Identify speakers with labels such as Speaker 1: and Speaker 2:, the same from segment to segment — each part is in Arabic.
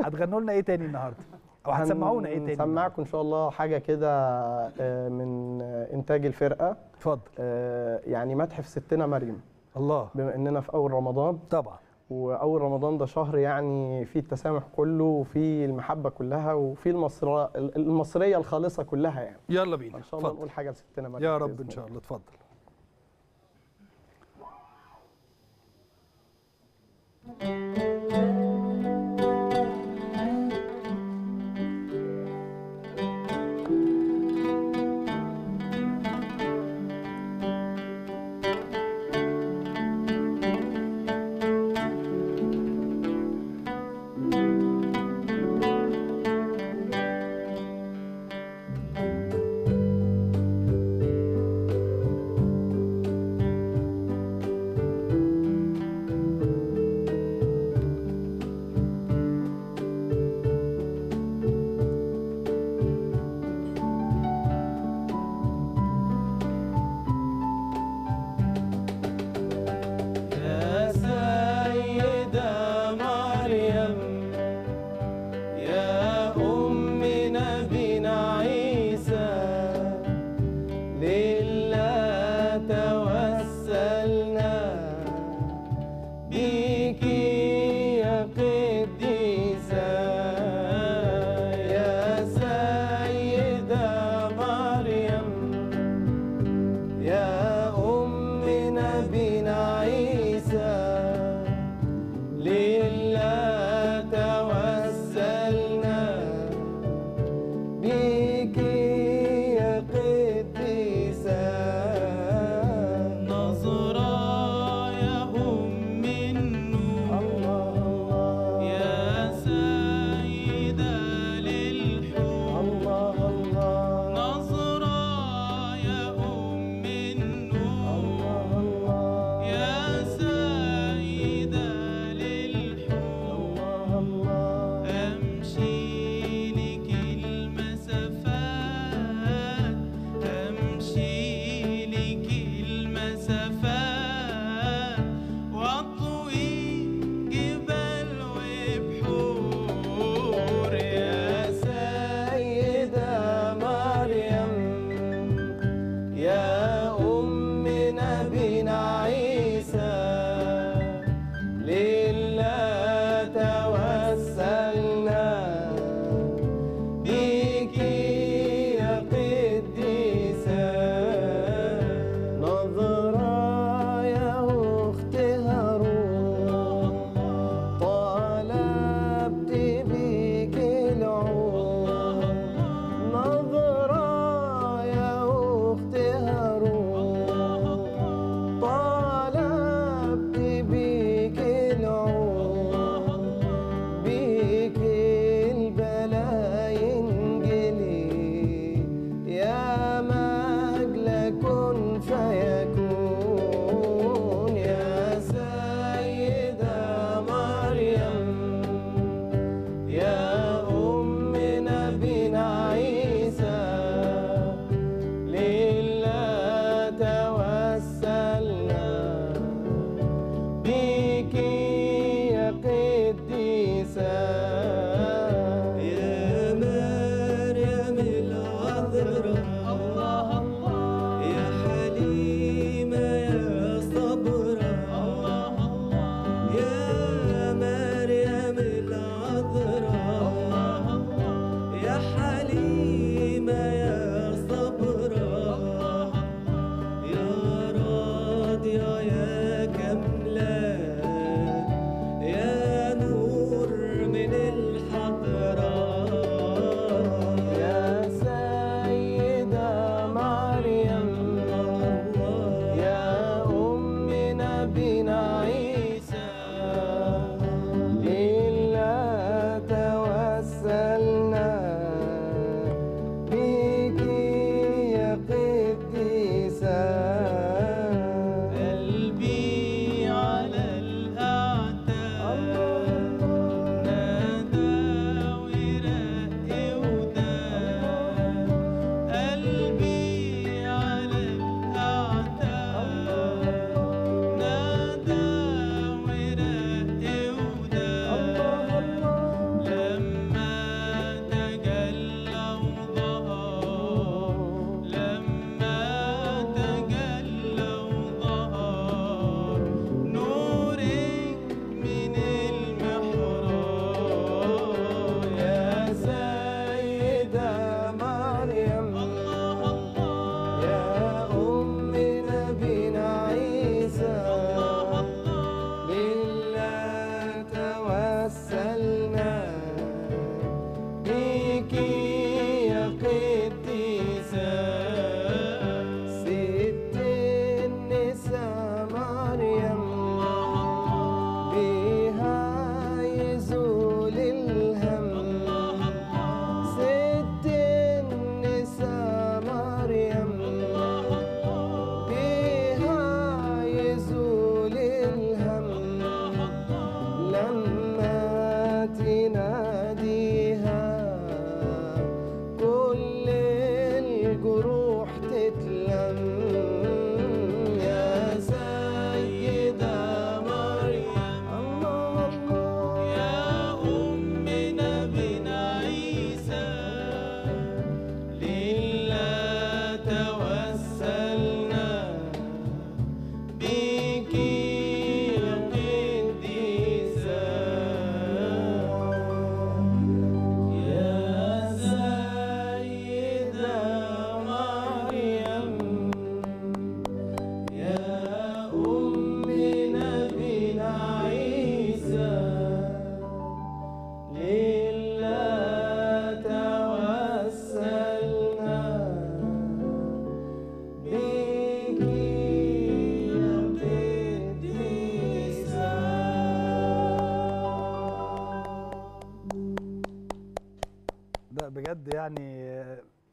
Speaker 1: هتغنوا لنا إيه تاني النهارده؟ أو هتسمعونا إيه تاني
Speaker 2: هنسمعكم إن شاء الله حاجة كده آه، من إنتاج الفرقة.
Speaker 1: اتفضل.
Speaker 2: آه، يعني متحف ستنا مريم.
Speaker 1: الله.
Speaker 2: بما إننا في أول رمضان.
Speaker 1: طبعا.
Speaker 2: وأول رمضان ده شهر يعني فيه التسامح كله وفيه المحبة كلها وفيه المصر المصرية الخالصة كلها يعني.
Speaker 1: يلا بينا.
Speaker 2: ان شاء الله نقول حاجة لستنا مريم
Speaker 1: يا رب إن شاء الله. اتفضل.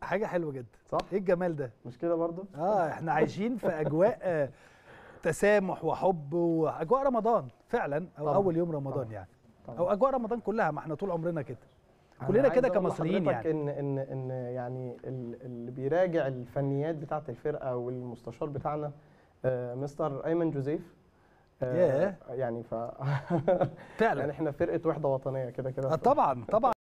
Speaker 1: حاجة حلوة جدا
Speaker 2: صح؟
Speaker 1: إيه الجمال ده؟
Speaker 2: مش كده برضو
Speaker 1: آه إحنا عايشين في أجواء آه، تسامح وحب وأجواء رمضان فعلا أو
Speaker 2: طبعاً،
Speaker 1: أول يوم رمضان
Speaker 2: طبعاً.
Speaker 1: يعني.
Speaker 2: طبعاً.
Speaker 1: أو أجواء رمضان كلها ما إحنا طول عمرنا كده. كلنا كده كمصريين يعني.
Speaker 2: ان ان إن يعني ال- اللي بيراجع الفنيات بتاعة الفرقة والمستشار بتاعنا آه، مستر أيمن جوزيف آه،. يعني ف
Speaker 1: فعلا.
Speaker 2: يعني إحنا فرقة وحدة وطنية كده كده.
Speaker 1: آه، طبعا طبعا.